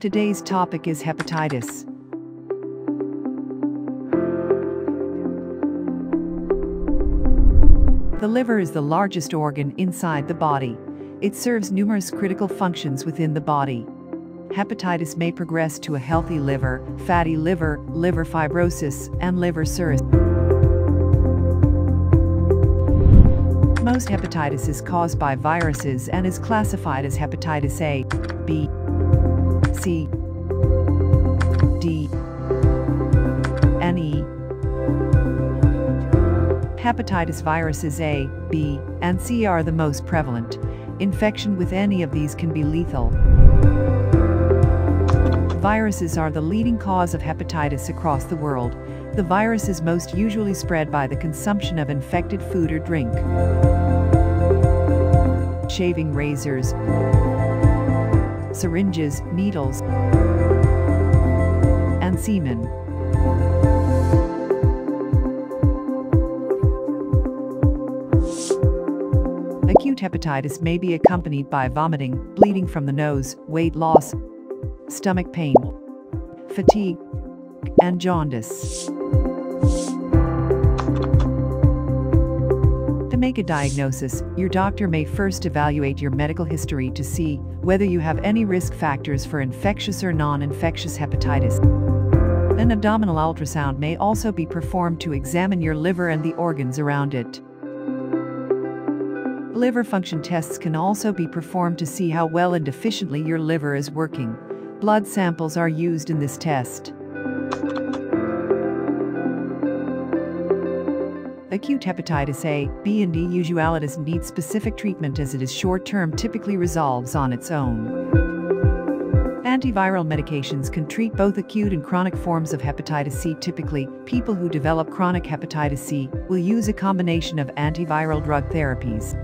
Today's topic is hepatitis. The liver is the largest organ inside the body. It serves numerous critical functions within the body. Hepatitis may progress to a healthy liver, fatty liver, liver fibrosis, and liver cirrhosis. Most hepatitis is caused by viruses and is classified as hepatitis A, B, C, D, and E. Hepatitis viruses A, B, and C are the most prevalent. Infection with any of these can be lethal. Viruses are the leading cause of hepatitis across the world. The virus is most usually spread by the consumption of infected food or drink. Shaving razors, syringes, needles, and semen. Acute hepatitis may be accompanied by vomiting, bleeding from the nose, weight loss, stomach pain, fatigue, and jaundice. Make a diagnosis, your doctor may first evaluate your medical history to see whether you have any risk factors for infectious or non-infectious hepatitis. An abdominal ultrasound may also be performed to examine your liver and the organs around it. Liver function tests can also be performed to see how well and efficiently your liver is working. Blood samples are used in this test. Acute hepatitis A, B and D usually needs specific treatment as it is short-term typically resolves on its own. Antiviral medications can treat both acute and chronic forms of hepatitis C. Typically, people who develop chronic hepatitis C will use a combination of antiviral drug therapies.